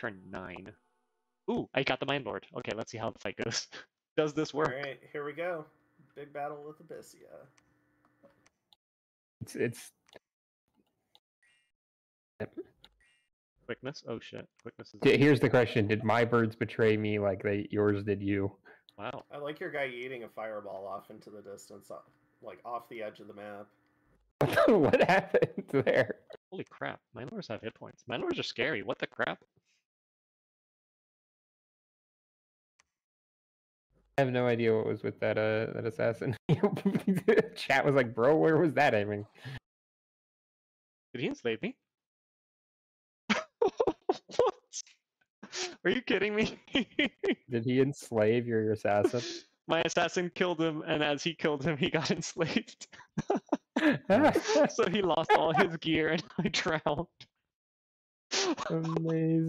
turn nine. Ooh, I got the Mind Lord. Okay, let's see how the fight goes. Does this work? All right, here we go. Big battle with Abyssia. It's it's Quickness? Oh shit. Quickness is. here's the question: Did my birds betray me like they yours did you? Wow. I like your guy eating a fireball off into the distance, like off the edge of the map. what happened there? Holy crap. Mind Lords have hit points. Mind Lords are scary. What the crap? I have no idea what was with that uh that assassin. Chat was like, bro, where was that aiming? Did he enslave me? what? Are you kidding me? Did he enslave your assassin? My assassin killed him, and as he killed him, he got enslaved. so he lost all his gear and I drowned. Amazing.